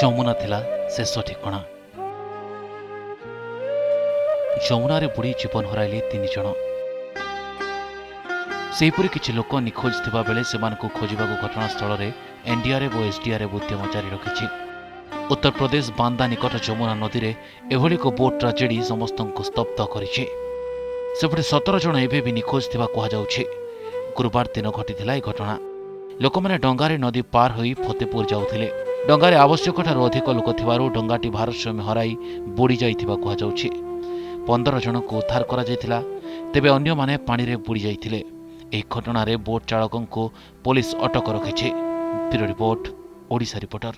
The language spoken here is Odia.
ଯମୁନା ଥିଲା ଶେଷ ଠିକଣା। ଯମୁନାରେ ବୁଡ଼ି ଜୀବନ ହରାଇଲେ ତିନି ଜଣ। ସେହିପରି କିଛି ଲୋକ ନିଖୋଜ ଥିବା ବେଳେ ସେମାନଙ୍କୁ ଖୋଜିବାକୁ ଘଟଣାସ୍ଥଳରେ ଏନ୍ଡିଆର୍ଏଫ୍ ଓ ଏସ୍ଡିଆର୍ଏଫ୍ ଉଦ୍ୟମ ଜାରି ରଖିଛି। ଉତ୍ତରପ୍ରଦେଶ ବାନ୍ଦା ନିକଟ ଯମୁନା ନଦୀରେ ଏଭଳି ଏକ ବୋଟ୍ ଟ୍ରାଜେଡି ସମସ୍ତଙ୍କୁ ସ୍ତବ୍ଧ କରିଛି। ସେପଟେ ସତର ଜଣ ଏବେ ବି ନିଖୋଜ ଥିବା କୁହାଯାଉଛି। ଗୁରୁବାର ଦିନ ଘଟିଥିଲା ଏହି ଘଟଣା। ଲୋକମାନେ ଡଙ୍ଗାରେ ନଦୀ ପାର ହୋଇ ଫତେପୁର ଯାଉଥିଲେ। ଡଙ୍ଗାରେ ଆବଶ୍ୟକଠାରୁ ଅଧିକ ଲୋକ ଥିବାରୁ ଡଙ୍ଗାଟି ଭାରସାମ୍ୟ ହରାଇ ବୁଡ଼ି ଯାଇଥିବା କୁହାଯାଉଛି। ପନ୍ଦର ଜଣଙ୍କୁ ଉଦ୍ଧାର କରାଯାଇଥିଲା ତେବେ ଅନ୍ୟମାନେ ପାଣିରେ ବୁଡ଼ି ଯାଇଥିଲେ। ଏହି ଘଟଣାରେ ବୋଟ୍ ଚାଳକଙ୍କୁ ପୋଲିସ ଅଟକ ରଖିଛି। Bureau report Odisha reporter.